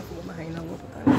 ako bumahay ng utang.